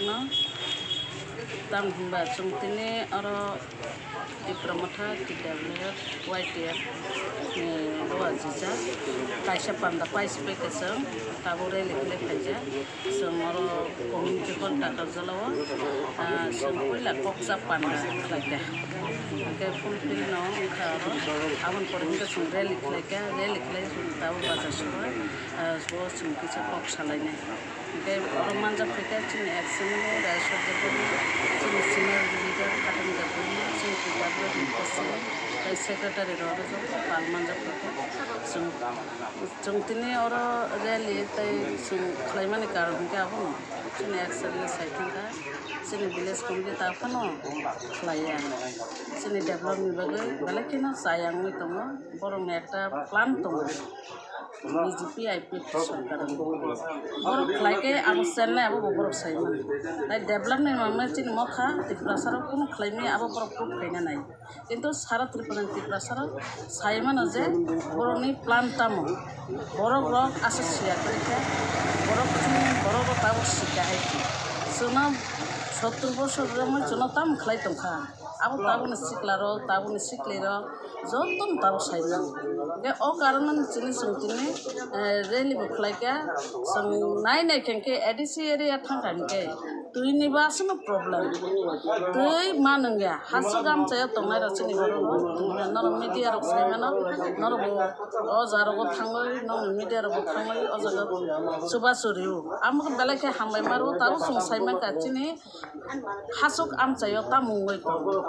दामबा ताम नै अरू एप्र मिडब्लुएफ वाइटिएफी छ पैसा पाउँदा पैसा पैदो छौँ तागो रेल खाइछौँ अरू बहुम community kon takar jalawa sung koila koksa panda khlaika ke fulfill no kha aro amon poringa sung rally khlaika rally khlai sung tabu baza suwa so sung kicha kok salaina ke aro secretary र जो पार्टमेन्ट जों जों दिनै अर rally तै जों खालामनानै गारनोखै आबो village committee दाफानो खालायो आङो जोंनि डेभेलपनि बागै बेलेगखिनो जाय आं दङ बरं প্ল্যান tongo বিজেপি আইপি সরকার বড় খাইকে আবো সেনলে আবো বড় সাইমান তাই ডেভেলপমেন্ট মামে চিন মখা ত্রিপুরা সার কোনো খাইমি আবো বড় খুব খাইনা নাই। কিন্তু সারা ত্রিপুরা ত্রিপুরা সার সাইমান যে বড়নি প্লান তামো বড় বড় আসে সিয়া বড় বড় বড় শিকা হাইকি সোনা সত্তর বছর জন্য তাম খাই তংখা আবো তাবো সিকলার তাবো সিকলের যতন তাবো Saiman ge o karonan chini sungtini reli buklaika sung nai nai kenke adc area thangkan ke tui ni ba sunu problem tui manungya hasu gam chaya tongnai ra chini boro nor media rok saimano nor bo o jaro go thangloi nor media rok thangloi o jaga suba suriu amuk belake hambai maru tabu sung saiman ka chini hasuk am chayo ta mungoi to ge chini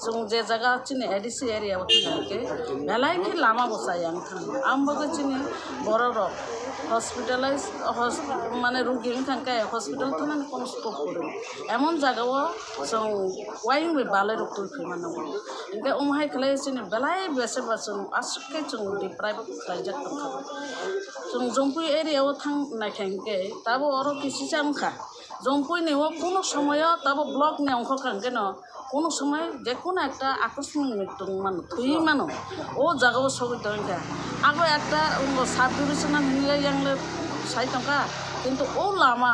nai khenke amune karebo chini lama sung je jaga chini adc area bo thangke belai ki lama bo sayang thang ambaga chini boro rok hospitalise মানে রুগী থাকা hospital থানা কোনো scope করে এমন জায়গাও जों wine बे बाले रok तुल फै मानो इनके उमहाय खलाय सिनि बेलाय बेसे बासुन आसुके जों दि प्राइवेट खालायजाक तंखा जों जम्पुइ एरियाव थां नायखांके ताबो अरो किसि जामखा জম্পুই নেও কোনো সময় তাবো ব্লক নে অঙ্ক কাঙ্কে ন কোনো সময় যে কোনো একটা আকস্মিক মৃত্যু, মানুষ থুই মানুষ, ও জাগাব সবই টঙ্কা আগে একটা সাব ডিভিশনাল হিলে ইয়াংলে সাই টঙ্কা কিন্তু ও লামা